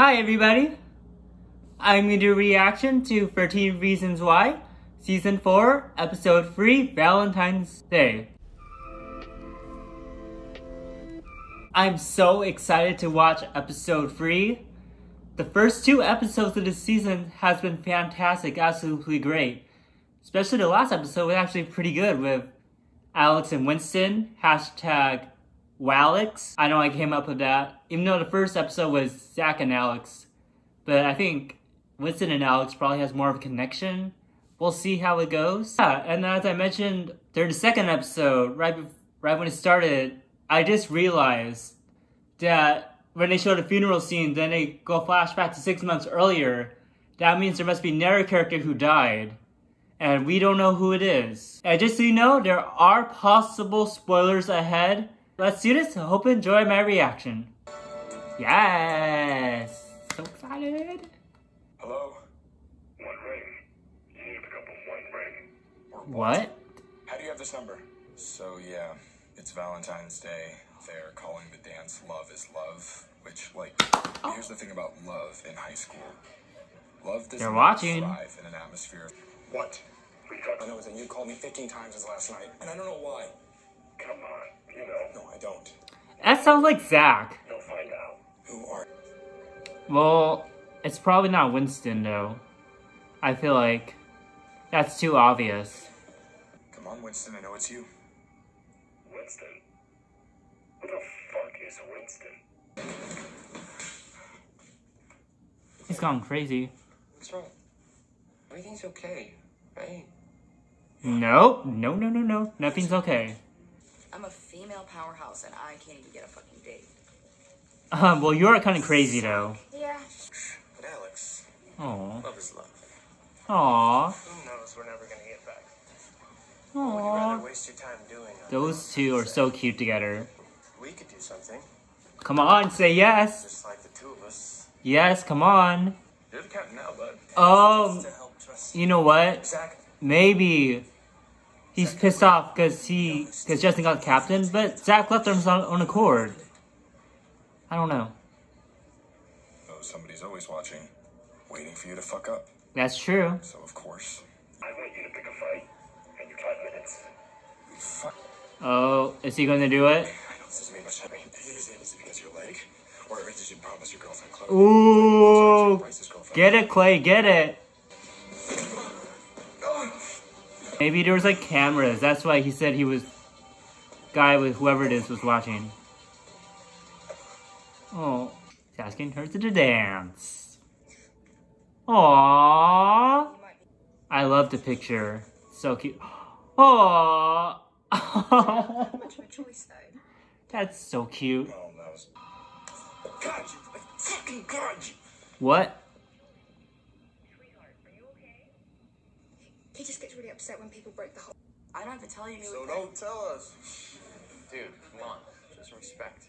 Hi everybody! I'm going to do a reaction to 13 Reasons Why, Season 4, Episode 3, Valentine's Day. I'm so excited to watch Episode 3. The first two episodes of this season has been fantastic, absolutely great. Especially the last episode was actually pretty good with Alex and Winston, hashtag Walex. I know I came up with that, even though the first episode was Zach and Alex. But I think Winston and Alex probably has more of a connection. We'll see how it goes. Yeah, and as I mentioned during the second episode, right, right when it started, I just realized that when they show the funeral scene, then they go flashback to six months earlier. That means there must be another character who died. And we don't know who it is. And just so you know, there are possible spoilers ahead Let's do this. I hope you enjoy my reaction. Yes! So excited! Hello? One ring. You need to pick up one ring. What? How do you have this number? So, yeah, it's Valentine's Day. They're calling the dance Love is Love, which, like, oh. here's the thing about love in high school. Love does They're watching. thrive in an atmosphere. What? I know, and you called me 15 times this last night, and I don't know why. Come on. You know. No, I don't. That sounds like Zach. You'll find out. Who are Well, it's probably not Winston, though. I feel like that's too obvious. Come on, Winston, I know it's you. Winston? Who the fuck is Winston? He's gone crazy. What's wrong? Everything's okay, right? No, No, no, no, no. Nothing's okay. I'm a female powerhouse and I can't even get a fucking date. Um, well, you're kind of crazy, though. Yeah. But Alex, Aww. love is love. Aww. Who knows we're never gonna get back. Aww. Would you rather waste your time doing Those two are so cute together. We could do something. Come on, say yes. Just like the two of us. Yes, come on. You're the captain now, bud. Um, To help trust you know what? Zach, Maybe he's pissed off because he because Justin got captain, but Zach left on his own accord. I don't know. Oh, somebody's always watching, waiting for you to fuck up. That's true. So of course. I want you to pick a fight, and you five minutes. Fuck. Oh, is he going to do it? I know this doesn't much to. Is it because your leg, or did you promise your girlfriend Chloe? Ooh, girlfriend. get it, Clay, get it. Maybe there was like cameras. That's why he said he was guy with whoever it is was watching. Oh, he's asking her to the dance. Aww. I love the picture. So cute. Aww. Much of a choice though. That's so cute. That was. God, you! I fucking God, you! What? He just gets really upset when people break the whole. I don't have to tell you. so don't tell us. Dude, come on. Just respect.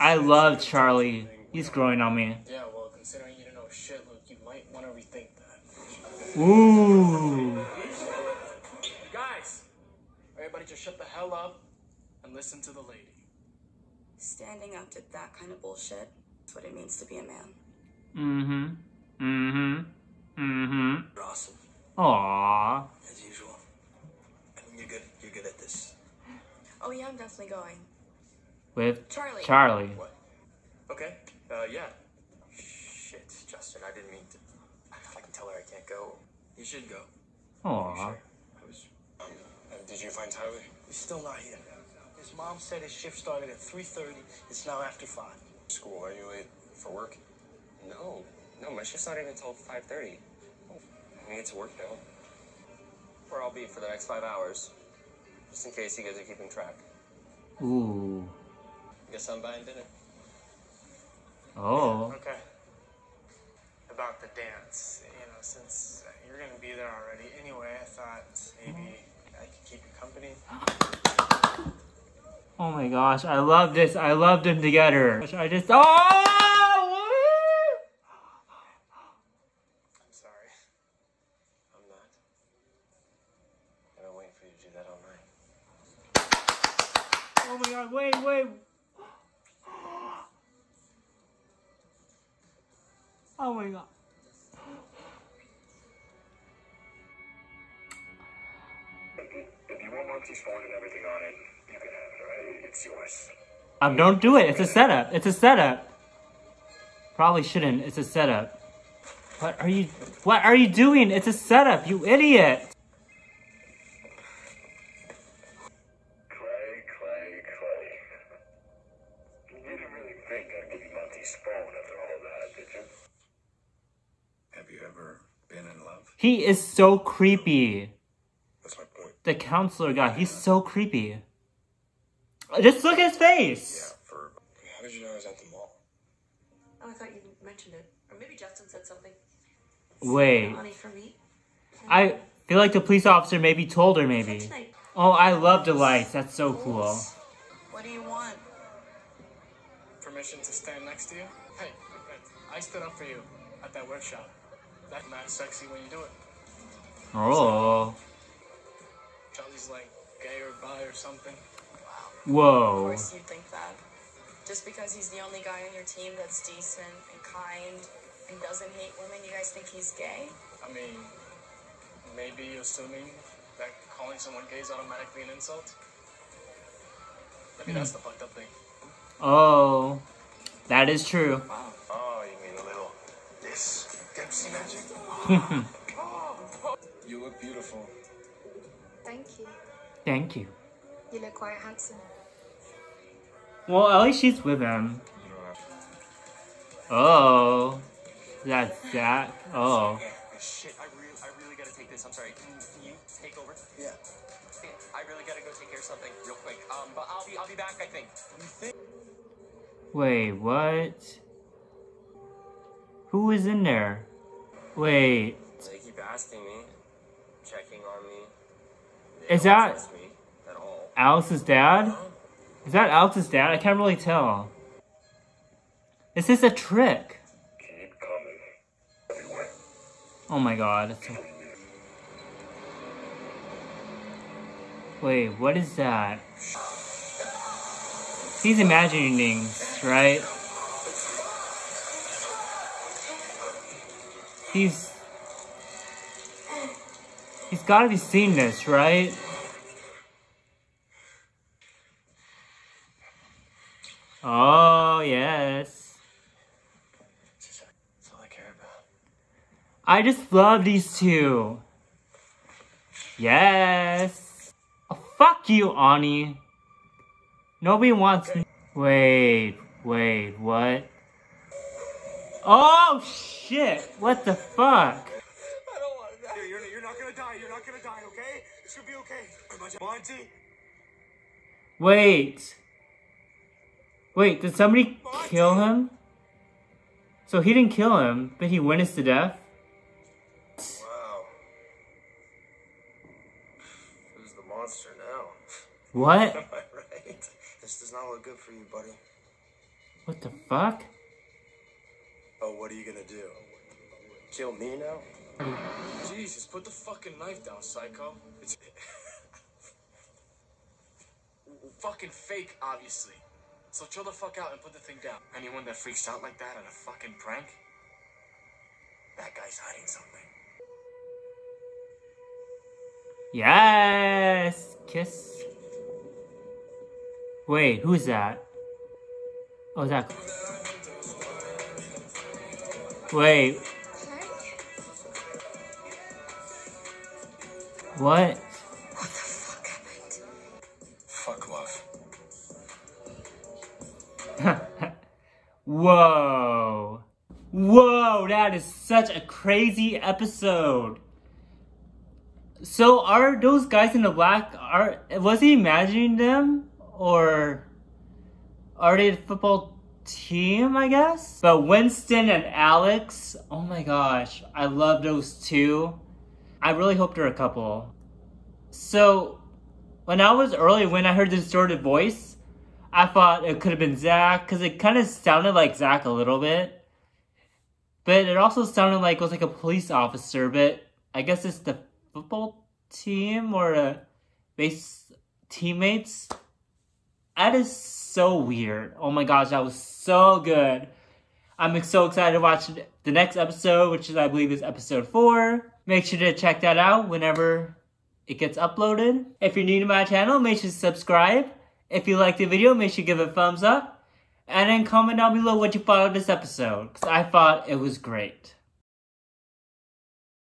I love Charlie. He's growing on me. Yeah, well, considering you don't know shit, Luke, you might want to rethink that. Ooh. Guys, everybody just shut the hell up and listen to the lady. Standing up to that kind of bullshit. That's what it means to be a man. Mm-hmm. Mm-hmm. Mm-hmm. You're awesome, Aww. as usual. I mean, you're good. You're good at this. Oh yeah, I'm definitely going. With Charlie. Charlie. What? Okay. Uh, yeah. Shit, Justin, I didn't mean to. I can tell her I can't go. You should go. Aww. Sure. I was. Um, did you find Tyler? He's still not here. His mom said his shift started at 3:30. It's now after five. School? Are you late for work? No, no, my shift's not even until 5.30. Oh, I need to work now. Where I'll be for the next five hours. Just in case you guys are keeping track. Ooh. Guess I'm buying dinner. Oh. Okay. About the dance, you know, since you're gonna be there already anyway, I thought maybe I could keep you company. Oh my gosh, I love this. I love them together. I just oh. I'm sorry. I'm not. I've been waiting for you to do that all night. Oh my god, wait, wait. Oh my god. If you want Monty's phone and everything on it, you can have it, alright? It's yours. Um, don't do it. It's a setup. It's a setup. Probably shouldn't. It's a setup. What are you? What are you doing? It's a setup. You idiot. Clay, Clay, Clay. You didn't really think I'd give you Monty's phone after all that, did you? Have you ever been in love? He is so creepy. That's my point. The counselor guy. He's so creepy. Just look at his face. Yeah, for. How did you know I was at the mall? Oh, I thought you mentioned it. Or maybe Justin said something. Wait. Money for me. I feel like the police officer maybe told her maybe. Oh, I love the lights. That's so cool. What do you want? Permission to stand next to you? Hey, I stood up for you at that workshop. That's not sexy when you do it. Oh. Charlie's like gay or bi or something. Of Whoa. Of course you'd think that. Just because he's the only guy on your team that's decent and kind and doesn't hate women, you guys think he's gay? I mean, maybe you're assuming that calling someone gay is automatically an insult. Maybe that's hmm. the fucked up thing. Oh. That is true. Oh, you look beautiful. Thank you. Thank you. You look quite handsome. Well, at least she's with him. You don't have Oh. That's that. Oh. Shit, I really, I really gotta take this. I'm sorry. Can, can you take over? Yeah. I really gotta go take care of something real quick. Um, but I'll be, I'll be back. I think. Wait, what? Who is in there? Wait. They keep asking me, checking on me. Is They don't that trust me at all? Alex's dad? Is that Alex's dad? I can't really tell. Is this a trick? Keep coming. Oh my god. Wait, what is that? He's imagining things, right? He's... He's gotta be seeing this, right? Oh, yes. I just love these two. Yes. Oh, fuck you, Ani. Nobody wants me. Wait, wait, what? Oh, shit. What the fuck? I don't want to die. You're, you're not gonna die. You're not gonna die, okay? It's gonna be okay. Monty? Wait. Wait, did somebody kill him? So he didn't kill him, but he witnessed to death? Wow. Who's the monster now? What? Am I right? This does not look good for you, buddy. What the fuck? Oh, what are you gonna do? Kill me now? Jesus, put the fucking knife down, psycho. It's fucking fake, obviously. So chill the fuck out and put the thing down. Anyone that freaks out like that at a fucking prank, that guy's hiding something. Yes! Kiss. Wait, who's that? Oh, is that. Wait, what? What the fuck happened? Fuck love. Whoa. Whoa, that is such a crazy episode. So are those guys in the black are was he imagining them or are they football team, I guess? But Winston and Alex, oh my gosh, I love those two. I really hope they're a couple. So when I was early when I heard the distorted voice, I thought it could have been Zach because it kind of sounded like Zach a little bit. But it also sounded like it was like a police officer, but I guess it's the football team or the base teammates. That is so weird. Oh my gosh, that was so good. I'm so excited to watch the next episode, which is I believe is episode four. Make sure to check that out whenever it gets uploaded. If you're new to my channel, make sure to subscribe. If you liked the video, make sure to give it a thumbs up. And then comment down below what you thought of this episode, because I thought it was great.